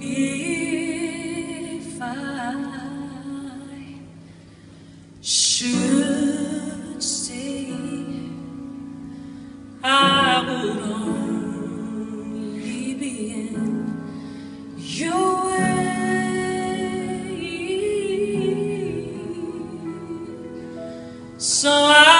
If I should stay, I would only be in your way. So I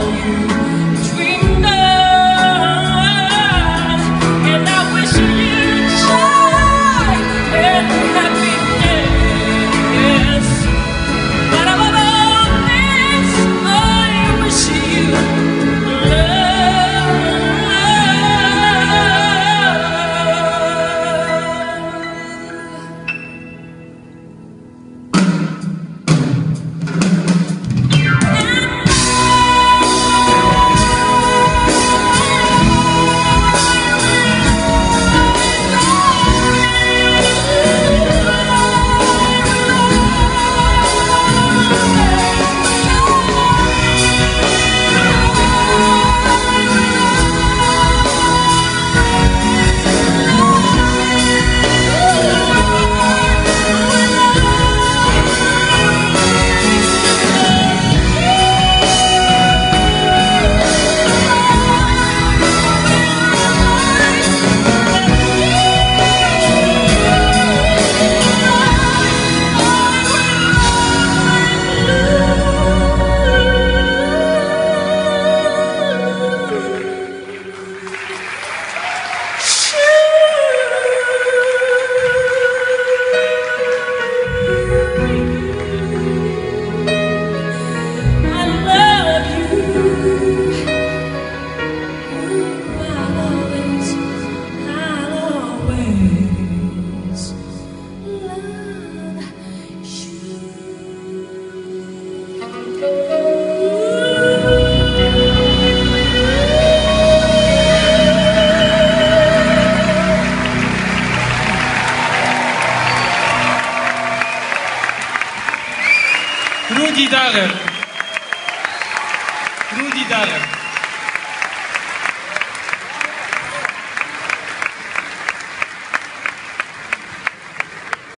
you Darrer. Rudi Darrer.